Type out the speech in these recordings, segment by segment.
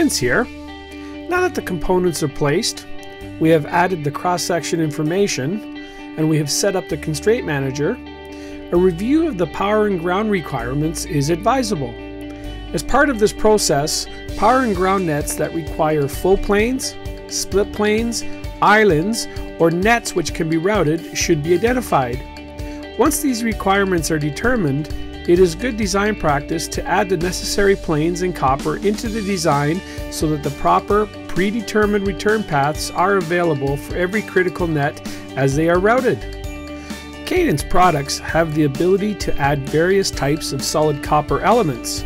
Vince here. Now that the components are placed, we have added the cross-section information and we have set up the constraint manager, a review of the power and ground requirements is advisable. As part of this process, power and ground nets that require full planes, split planes, islands, or nets which can be routed should be identified. Once these requirements are determined, it is good design practice to add the necessary planes and copper into the design so that the proper predetermined return paths are available for every critical net as they are routed. Cadence products have the ability to add various types of solid copper elements.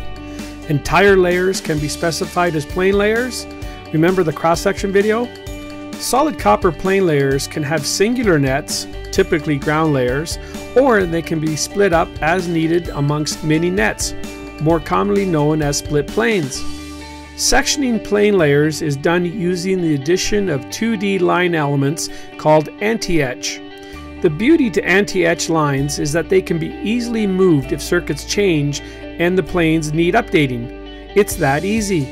Entire layers can be specified as plane layers. Remember the cross-section video? Solid copper plane layers can have singular nets, typically ground layers, or they can be split up as needed amongst many nets, more commonly known as split planes. Sectioning plane layers is done using the addition of 2D line elements called anti-etch. The beauty to anti-etch lines is that they can be easily moved if circuits change and the planes need updating. It's that easy.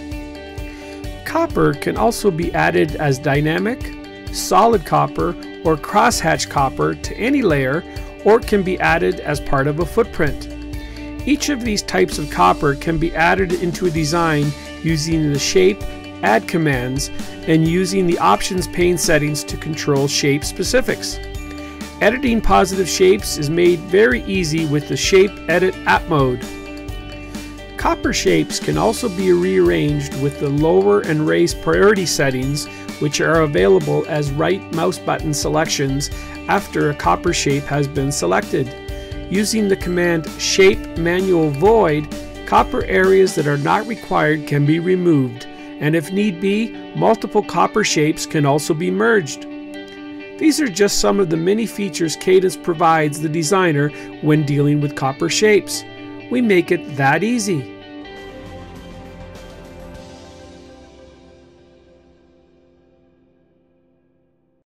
Copper can also be added as dynamic, solid copper, or crosshatch copper to any layer or can be added as part of a footprint. Each of these types of copper can be added into a design using the shape add commands and using the options pane settings to control shape specifics. Editing positive shapes is made very easy with the Shape Edit app mode. Copper shapes can also be rearranged with the lower and raise priority settings which are available as right mouse button selections after a copper shape has been selected. Using the command Shape Manual Void Copper areas that are not required can be removed, and if need be, multiple copper shapes can also be merged. These are just some of the many features Cadence provides the designer when dealing with copper shapes. We make it that easy.